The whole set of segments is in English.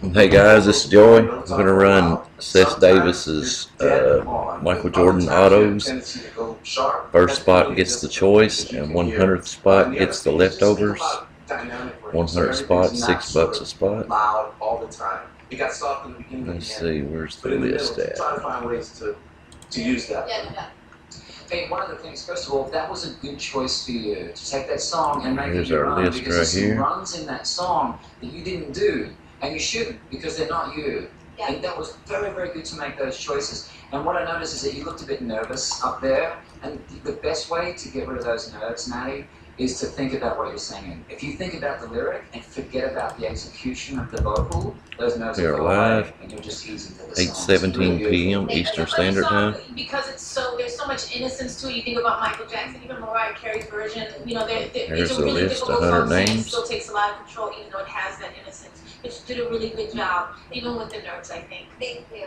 Hey guys, this is Joy. I'm gonna run Seth Davis's uh, Michael Jordan autos. First spot gets the choice, and 100th spot gets the leftovers. 100 spot, six bucks a spot. Let's see, where's the list at? Try to find ways to, to use that. Yeah, yeah. Hey, one of the things, first of all, that was a good choice for you to take that song and make Here's it your own list because right there's some runs in that song that you didn't do, and you shouldn't because they're not you. Yeah. And that was very, very good to make those choices. And what I noticed is that you looked a bit nervous up there, and the best way to get rid of those nerves, Maddie, is to think about what you're singing. If you think about the lyric and forget about the execution of the vocal, those nerves We will are go live, away, and you're just ease into the song. It's 8:17 p.m. Eastern Standard Time. Because it's so there's so much innocence to it. You think about Michael Jackson, even Mariah Carey's version. You know, they're, they're, Here's it's a the really list, difficult 100 song. and It still takes a lot of control, even though it has that innocence. But you did a really good job, even with the nerves. I think. Thank you.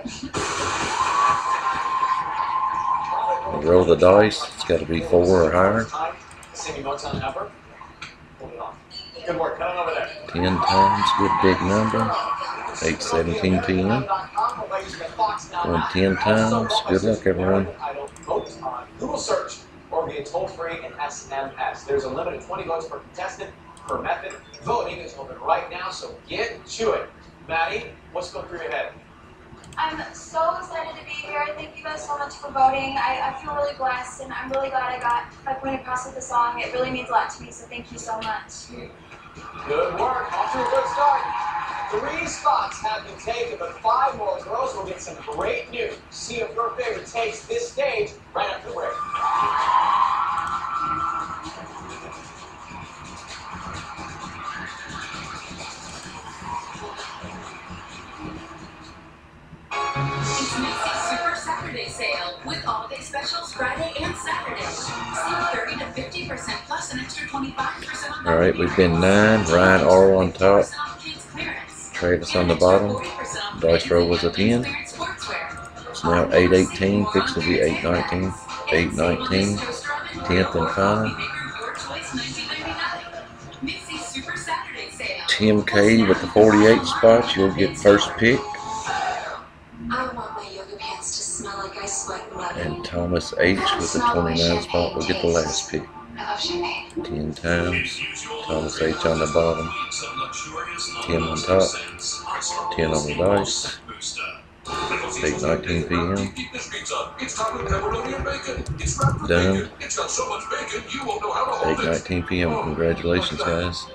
Roll the dice. It's got to be four or higher. Singing notes on number. Hold it on. Good work. Cut on over there. 10 times, good big number. 8:17 p.m. Going 10 times. Good luck, everyone. Google search or via toll free and SMS. There's a limit of 20 votes per contestant per method. Voting is open right now, so get to it. Maddie, what's going through your head? I'm so excited to be here. Thank you guys so much for voting. I, I feel really blessed, and I'm really glad I got my point across with the song. It really means a lot to me, so thank you so much. Good work. Off to a good start. Three spots have been taken, but five more girls will get some great news. See if your favorite takes this stage right after Saturday Sale with all day specials Friday and Saturday. Save 30 to 50% plus an extra 25% on All right, we've been nine. Ryan R on top. 50% off kids clearance. Travis on the bottom. 40% Dice roll was a 10. It's now 8:18, fixing to be 8:19. 8:19, 10th and final. Tim K with the 48 spots. You'll get first pick. And Thomas H with the 29 spot will get the last pick. I love champagne. 10 times. Thomas H on the bottom. Tim on top. 10 on the dice. 8:19 p.m. Done. 8:19 p.m. Congratulations, guys.